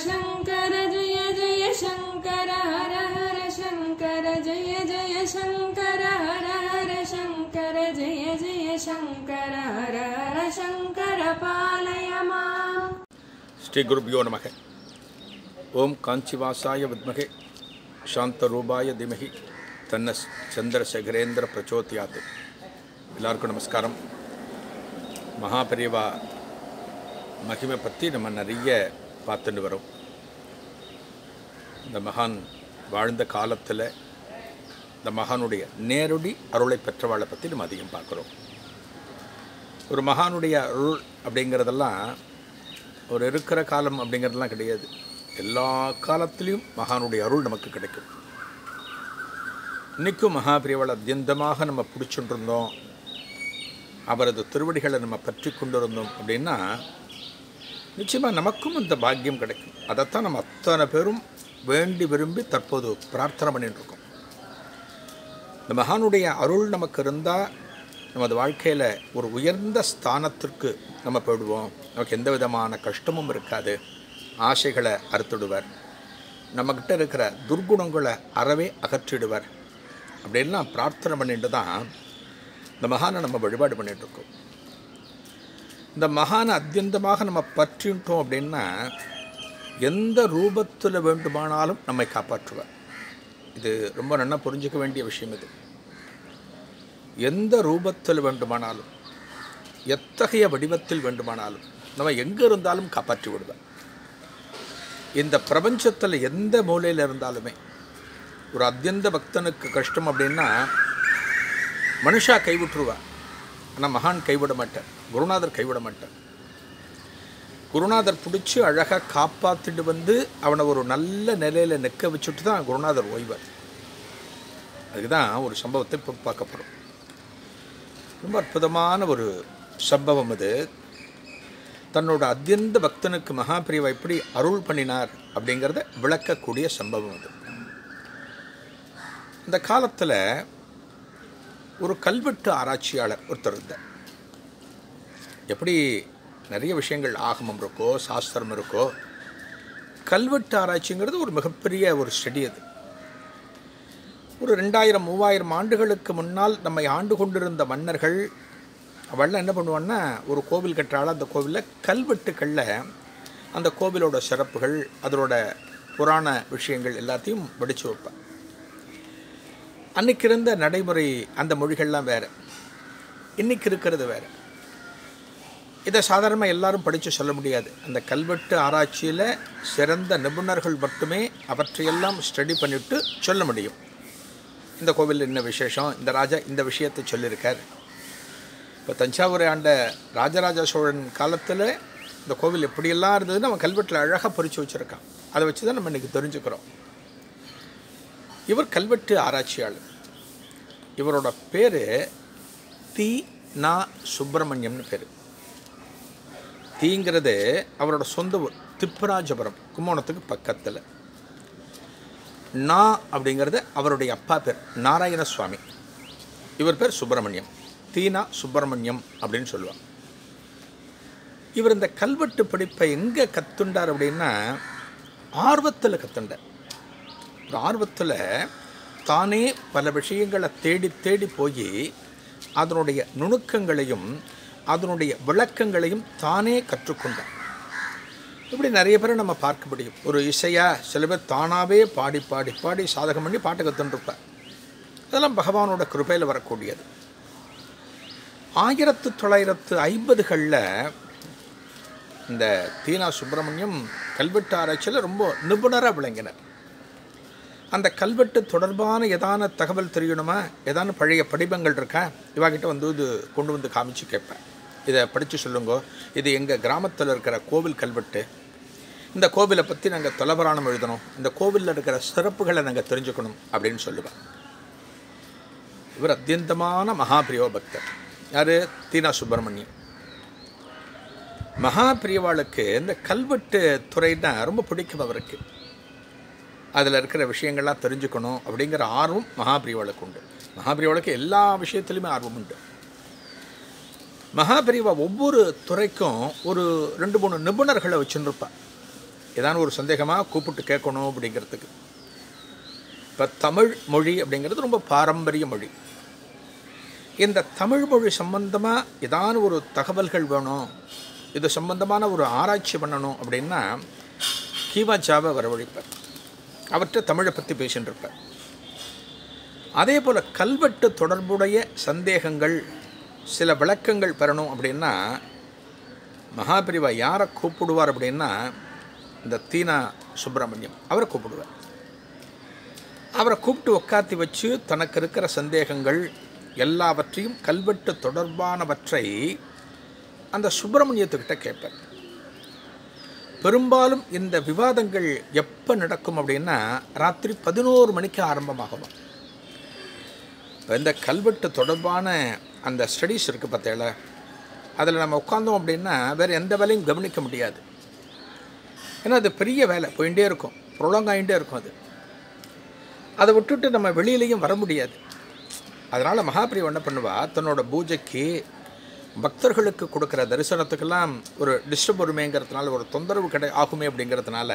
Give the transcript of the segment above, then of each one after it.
शङ्कर जय जय शङ्कर हर हर शङ्कर जय जय शङ्कर हर हर शङ्कर जय जय शङ्कर हर हर शङ्कर पालय माम् ஸ்ரீ குருபியோ நமக ஓம் காஞ்சிவாசாய வித்மகே சாந்தரூபாய திமகி தன்ன சந்திரசேகரேந்திர பிரச்சோதியாத் எல்லாருக்கும் நமஸ்காரம் மகாபெரிவா மகிமை பற்றி நம்ம நிறைய பார்த்துட்டு வரோம். இந்த மகான் வாழ்ந்த காலத்தில் இந்த மகானுடைய நேரடி அருளை பெற்றவாளை பற்றி நம்ம அதிகம் பார்க்குறோம். ஒரு மகானுடைய அருள் அப்படிங்கிறதெல்லாம் ஒரு இருக்கிற காலம் அப்படிங்கிறதெல்லாம் கிடையாது. எல்லா காலத்திலையும் மகானுடைய அருள் நமக்கு கிடைக்கும். இன்றைக்கும் மகாபிரிவளை அத்தியந்தமாக நம்ம பிடிச்சிட்டு இருந்தோம். அவரது திருவடிகளை நம்ம பற்றி கொண்டிருந்தோம் அப்படின்னா நிச்சயமாக நமக்கும் இந்த பாக்கியம் கிடைக்கும். அதைத்தான் நம்ம அத்தனை பேரும் வேண்டி விரும்பி தற்போது பிரார்த்தனை பண்ணிட்டுருக்கோம் இந்த மகானுடைய அருள் நமக்கு இருந்தால் நமது வாழ்க்கையில் ஒரு உயர்ந்த ஸ்தானத்திற்கு நம்ம போயிடுவோம். நமக்கு எந்த விதமான கஷ்டமும் இருக்காது. ஆசைகளை அறுத்துடுவர். நம்மக்கிட்ட இருக்கிற துர்குணங்களை அறவே அகற்றிடுவர். அப்படின்லாம் பிரார்த்தனை பண்ணிட்டு தான் இந்த மகானை நம்ம வழிபாடு பண்ணிகிட்ருக்கோம் இருக்கோம். இந்த மகானை அத்தியந்தமாக நம்ம பற்றிட்டோம் அப்படின்னா எந்த ரூபத்தில் வேண்டுமானாலும் நம்மை காப்பாற்றுவார். இது ரொம்ப நல்லா புரிஞ்சுக்க வேண்டிய விஷயம் இது. எந்த ரூபத்தில் வேண்டுமானாலும் எத்தகைய வடிவத்தில் வேண்டுமானாலும் நம்ம எங்கே இருந்தாலும் காப்பாற்றி விடுவார். இந்த பிரபஞ்சத்தில் எந்த மூலையில் இருந்தாலுமே ஒரு அத்தியந்த பக்தனுக்கு கஷ்டம் அப்படின்னா மனுஷா கைவிட்டுருவா ஆனால் மகான் கைவிட மாட்டார். குருநாதர் கைவிட மாட்டார். குருநாதர் பிடிச்சி அழகாக காப்பாற்றிட்டு வந்து அவனை ஒரு நல்ல நிலையில் நிற்க வச்சுட்டு தான் குருநாதர் ஓய்வார். அதுக்கு தான் ஒரு சம்பவத்தை இப்போ பார்க்க போகிறோம் ரொம்ப அற்புதமான ஒரு சம்பவம் அது தன்னோட அத்தியந்த பக்தனுக்கு மகாபிரிவா எப்படி அருள் பண்ணினார் அப்படிங்கிறத விளக்கக்கூடிய சம்பவம் அது. இந்த காலத்தில் ஒரு கல்வெட்டு ஆராய்ச்சியாளர் ஒருத்தர் இருந்தார். எப்படி நிறைய விஷயங்கள் ஆகமம் இருக்கோ சாஸ்திரம் இருக்கோ கல்வெட்டு ஆராய்ச்சிங்கிறது ஒரு மிகப்பெரிய ஒரு ஸ்டடி அது. ஒரு ரெண்டாயிரம் மூவாயிரம் ஆண்டுகளுக்கு முன்னால் நம்மை ஆண்டு கொண்டிருந்த மன்னர்கள் அவள்லாம் என்ன பண்ணுவான்னா ஒரு கோவில் கட்டுறாள் அந்த கோவிலில் கல்வெட்டுக்களில் அந்த கோவிலோட சிறப்புகள் அதனோட புராண விஷயங்கள் எல்லாத்தையும் வடித்து வைப்பேன் அன்னைக்கு இருந்த நடைமுறை அந்த மொழிகள்லாம் வேறு. இன்னைக்கு இருக்கிறது வேறு. இதை சாதாரணமாக எல்லாரும் படித்து சொல்ல முடியாது. அந்த கல்வெட்டு ஆராய்ச்சியில் சிறந்த நிபுணர்கள் மட்டுமே அவற்றையெல்லாம் ஸ்டடி பண்ணிவிட்டு சொல்ல முடியும். இந்த கோவிலில் என்ன விசேஷம்? இந்த ராஜா இந்த விஷயத்தை சொல்லியிருக்கார். இப்போ தஞ்சாவூரை ஆண்ட ராஜராஜ சோழன் காலத்தில் இந்த கோவில் எப்படியெல்லாம் இருந்ததுன்னு அவன் கல்வெட்டில் அழகாக பொறிச்சு வச்சுருக்கான். அதை வச்சு தான் நம்ம இன்றைக்கி தெரிஞ்சுக்கிறோம். இவர் கல்வெட்டு ஆராய்ச்சியாளர். இவரோட பேர் தி நா சுப்பிரமணியம்னு பேர். தீங்கிறது அவரோட சொந்த ஊர் திப்பராஜபுரம் கும்போணத்துக்கு பக்கத்தில். நா அப்படிங்கிறது அவருடைய அப்பா பேர் நாராயண சுவாமி இவர் பேர் சுப்பிரமணியம். தீனா சுப்பிரமணியம் அப்படின்னு சொல்லுவார் இவர் இந்த கல்வெட்டு படிப்பை எங்கே கத்துண்டார் அப்படின்னா ஆர்வத்தில் கத்துண்டார். ஒரு ஆர்வத்தில் தானே பல விஷயங்களை தேடி தேடி போய் அதனுடைய நுணுக்கங்களையும் அதனுடைய விளக்கங்களையும் தானே கற்றுக்கொண்டார். இப்படி நிறைய பேரை நம்ம பார்க்க முடியும். ஒரு இசையாக சில பேர் தானாகவே பாடி பாடி பாடி சாதகம் பண்ணி பாட்டு கற்றுருப்பார் அதெல்லாம் பகவானோட கிருபையில் வரக்கூடியது. ஆயிரத்து தொள்ளாயிரத்து ஐம்பதுகளில் இந்த தீனா சுப்பிரமணியம் கல்வெட்டு ஆராய்ச்சியில் ரொம்ப நிபுணராக விளங்கினர். அந்த கல்வெட்டு தொடர்பான ஏதான தகவல் தெரியணுமா? ஏதான பழைய படிபங்கள் இருக்கா? இவாகிட்ட வந்து இது கொண்டு வந்து காமிச்சு கேட்பேன். இதை படித்து சொல்லுங்க. இது எங்கள் கிராமத்தில் இருக்கிற கோவில் கல்வெட்டு. இந்த கோவிலை பற்றி நாங்கள் தொலைபுராணம் எழுதணும். இந்த கோவிலில் இருக்கிற சிறப்புகளை நாங்கள் தெரிஞ்சுக்கணும் அப்படின்னு சொல்லுவேன் இவர் அத்தியந்தமான மகாபிரியோ பக்தர். யார்? தீனா சுப்பிரமணியம். மகாபிரியவாளுக்கு இந்த கல்வெட்டு துறைனா ரொம்ப பிடிக்கும் அவருக்கு. அதில் இருக்கிற விஷயங்கள்லாம் தெரிஞ்சுக்கணும் அப்படிங்கிற ஆர்வம் மகாபிரியவாளுக்கு உண்டு. மகாபிரியவாளுக்கு எல்லா விஷயத்துலையுமே ஆர்வம் உண்டு. மகாபிரிவா ஒவ்வொரு துறைக்கும் ஒரு ரெண்டு மூணு நிபுணர்களை வச்சுருப்பா ஏதாவது ஒரு சந்தேகமாக கூப்பிட்டு கேட்கணும் அப்படிங்கிறதுக்கு. இப்போ தமிழ் மொழி அப்படிங்கிறது ரொம்ப பாரம்பரிய மொழி. இந்த தமிழ் மொழி சம்பந்தமாக ஏதாவது ஒரு தகவல்கள் வேணும் இது சம்பந்தமான ஒரு ஆராய்ச்சி பண்ணணும் அப்படின்னா கீவாச்சாவை வரவழைப்பார். அவர்கிட்ட தமிழை பற்றி பேசின்னு இருப்பார். அதே போல் கல்வெட்டு தொடர்புடைய சந்தேகங்கள் சில விளக்கங்கள் பெறணும் அப்படின்னா மகாபிரிவா யாரை கூப்பிடுவார் அப்படின்னா இந்த தீனா சுப்பிரமணியம் அவரை கூப்பிடுவார். அவரை கூப்பிட்டு உட்காத்தி வச்சு தனக்கு இருக்கிற சந்தேகங்கள் எல்லாவற்றையும் கல்வெட்டு தொடர்பானவற்றை அந்த சுப்பிரமணியத்துக்கிட்ட கேட்பார். பெரும்பாலும் இந்த விவாதங்கள் எப்போ நடக்கும் அப்படின்னா ராத்திரி பதினோரு மணிக்கு ஆரம்பமாகும். இந்த கல்வெட்டு தொடர்பான அந்த ஸ்டடீஸ் இருக்குது பார்த்தேல அதில் நம்ம உட்காந்தோம் அப்படின்னா வேறு எந்த வேலையும் கவனிக்க முடியாது. ஏன்னா அது பெரிய வேலை போயிட்டே இருக்கும். ப்ரொலாங் ஆகிட்டே இருக்கும் அது. அதை விட்டுட்டு நம்ம வெளியிலையும் வர முடியாது. அதனால் மகாபிரிவா என்ன பண்ணுவா? தன்னோட பூஜைக்கு பக்தர்களுக்கு கொடுக்குற தரிசனத்துக்கெல்லாம் ஒரு டிஸ்டர்ப் வருமேங்கிறதுனால ஒரு தொந்தரவு கிடை ஆகுமே அப்படிங்கிறதுனால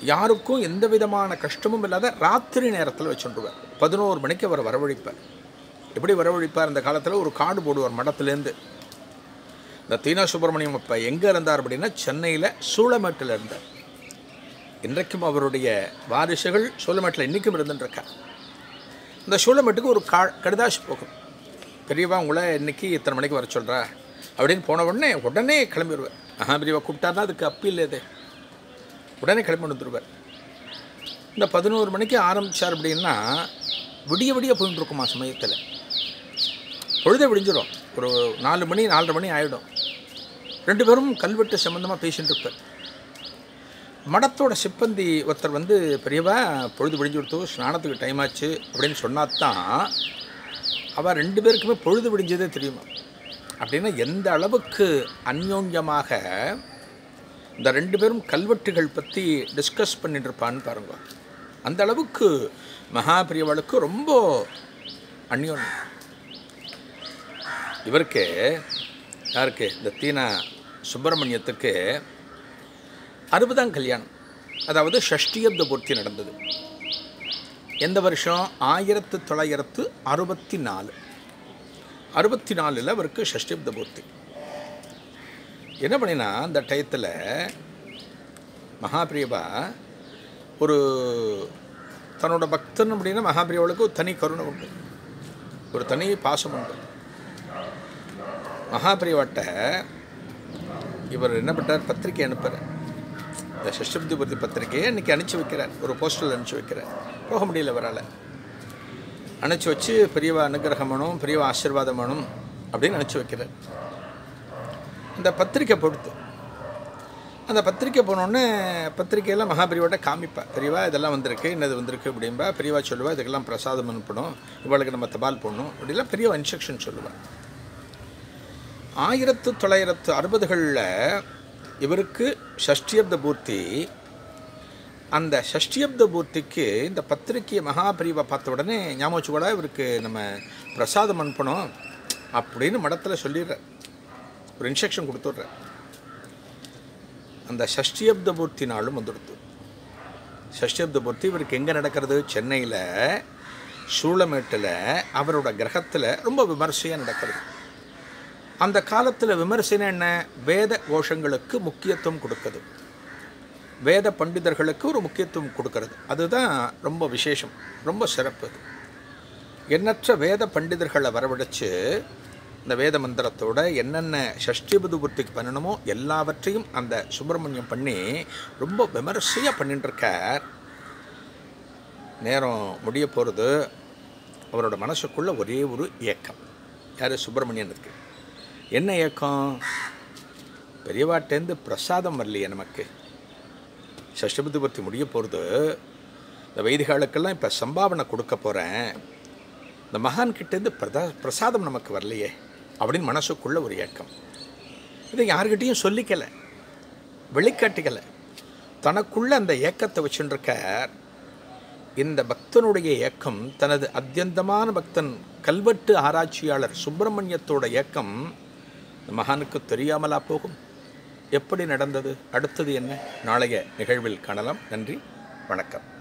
யாருக்கும் எந்த விதமான கஷ்டமும் இல்லாத ராத்திரி நேரத்தில் வச்சுருவார் பதினோரு மணிக்கு அவர் வரவழைப்பார். எப்படி வரவழைப்பார்? இந்த காலத்தில் ஒரு காடு போடுவார் மடத்துலேருந்து இந்த தீனா சுப்பிரமணியம் இப்போ எங்கே இருந்தார் அப்படின்னா சென்னையில் சூளமேட்டில் இருந்தார். இன்றைக்கும் அவருடைய வாரிசுகள் சூளமேட்டில் இன்றைக்கும் இருந்துட்டுருக்கார் இந்த சூளமேட்டுக்கு ஒரு கா கடிதாசி போகும். பெரியவா உங்களை இன்னைக்கு இத்தனை மணிக்கு வர சொல்கிறா அப்படின்னு போன உடனே உடனே கிளம்பிடுவார் ஆஹா பெரியவா கூப்பிட்டாருன்னா அதுக்கு அப்பீல் இது உடனே கிளம்பி வந்துடுவார் இந்த பதினோரு மணிக்கு ஆரம்பித்தார் அப்படின்னா விடிய விடிய போயிட்டு இருக்குமா சமயத்தில். பொழுதே விடிஞ்சிடும் ஒரு நாலு மணி நாலரை மணி ஆகிடும் ரெண்டு பேரும் கல்வெட்டு சம்மந்தமாக பேசிகிட்டு இருப்பார் மடத்தோட சிப்பந்தி ஒருத்தர் வந்து பெரியவா பொழுது விடிஞ்சு கொடுத்து ஸ்நானத்துக்கு டைம் ஆச்சு அப்படின்னு சொன்னாதான் அவள் ரெண்டு பேருக்குமே பொழுது விடிஞ்சதே தெரியுமா? அப்படின்னா எந்த அளவுக்கு அந்யோன்யமாக இந்த ரெண்டு பேரும் கல்வெட்டுகள் பற்றி டிஸ்கஸ் பண்ணிட்டு இருப்பான்னு பாருங்க. அந்த அளவுக்கு மகாபிரியவளுக்கு ரொம்ப அந்யோன்யம். இவருக்கு யாருக்கு? இந்த தீனா சுப்பிரமணியத்துக்கு அறுபதாம் கல்யாணம். அதாவது ஷஷ்டியப்த பூர்த்தி நடந்தது. எந்த வருஷம்? ஆயிரத்து தொள்ளாயிரத்து அறுபத்தி நாலு. அறுபத்தி நாலில் அவருக்கு ஷஷ்டியப்த பூர்த்தி என்ன பண்ணினா அந்த டயத்தில் மகாபிரியவா ஒரு தன்னோட பக்தன் அப்படின்னா மகாபிரியவளுக்கு ஒரு தனி கருணை உண்டு. ஒரு தனி பாசம் உண்டு. மகாபிரியவாட்ட இவர் என்ன பண்ணுறார் பத்திரிக்கை அனுப்புகிறார் இந்த சஷ்டபதி பூர்த்தி பத்திரிக்கையை இன்றைக்கி அனுப்பிச்சி வைக்கிறார். ஒரு போஸ்டரில் அனுப்பிச்சி வைக்கிறார். போக முடியல வரால அனுப்பிச்சி வச்சு பெரியவா அனுகிரகமனும் பெரியவா ஆசீர்வாதம் பண்ணும் அப்படின்னு அனுப்பிச்சி வைக்கிறார். இந்த பத்திரிக்கை பொறுத்து. அந்த பத்திரிக்கை போனோடனே பத்திரிக்கையெல்லாம் மகாபிரிவாட்ட காமிப்பா. பெரியவா இதெல்லாம் வந்திருக்கு என்னது வந்திருக்கு அப்படின்பா பெரியவா சொல்லுவா இதுக்கெல்லாம் பிரசாதம் அனுப்பணும். இவளுக்கு நம்ம தபால் போடணும். அப்படிலாம் பெரியவா இன்ஸ்ட்ரக்ஷன் சொல்லுவாள் ஆயிரத்து தொள்ளாயிரத்து அறுபதுகளில் இவருக்கு ஷஷ்டியப்த பூர்த்தி. அந்த ஷஷ்டியப்த பூர்த்திக்கு இந்த பத்திரிக்கையை மகாபிரிவை பார்த்த உடனே ஞாபகம் வச்சுக்கூட இவருக்கு நம்ம பிரசாதம் அனுப்பணும் அப்படின்னு மடத்தில் சொல்லிடுறேன் ஒரு இன்ஸ்ட்ரக்ஷன் கொடுத்துட்றேன் அந்த ஷஷ்டியப்த பூர்த்தி நாளும் வந்துடுத்து ஷஷ்டியப்த பூர்த்தி இவருக்கு எங்கே நடக்கிறது? சென்னையில் சூளமேட்டில் அவரோட கிரகத்தில் ரொம்ப விமர்சையாக நடக்கிறது. அந்த காலத்தில் விமர்சனம் என்ன? வேத கோஷங்களுக்கு முக்கியத்துவம் கொடுக்குது வேத பண்டிதர்களுக்கு ஒரு முக்கியத்துவம் கொடுக்கறது. அதுதான் ரொம்ப விசேஷம். ரொம்ப சிறப்பு அது. எண்ணற்ற வேத பண்டிதர்களை வரவழைச்சு இந்த வேத மந்திரத்தோட என்னென்ன ஷஷ்டிபது பூர்த்திக்கு பண்ணணுமோ எல்லாவற்றையும் அந்த சுப்பிரமணியம் பண்ணி ரொம்ப விமர்சையாக பண்ணிட்டுருக்கார் நேரம் முடிய போகிறது அவரோட மனசுக்குள்ளே ஒரே ஒரு ஏக்கம். யார்? சுப்பிரமணியன் இருக்குது என்ன ஏக்கம்? பெரியவாட்டேருந்து பிரசாதம் வரலையே நமக்கு. சஷ்டபதி முடிய போகிறது இந்த வைதிகாலுக்கெல்லாம் இப்போ சம்பாவனை கொடுக்க போகிறேன் இந்த மகான்கிட்டேருந்து பிரதா பிரசாதம் நமக்கு வரலையே அப்படின்னு மனசுக்குள்ள ஒரு ஏக்கம். இதை யார்கிட்டையும் சொல்லிக்கலை. வெளிக்காட்டிக்கலை. தனக்குள்ள அந்த ஏக்கத்தை வச்சுருக்கார். இந்த பக்தனுடைய ஏக்கம் தனது அத்தியந்தமான பக்தன் கல்வெட்டு ஆராய்ச்சியாளர் சுப்பிரமணியத்தோட ஏக்கம் மகானுக்கு தெரியாமலா போகும்? எப்படி நடந்தது? அடுத்தது என்ன? நாளைய நிகழ்வில் காணலாம். நன்றி. வணக்கம்.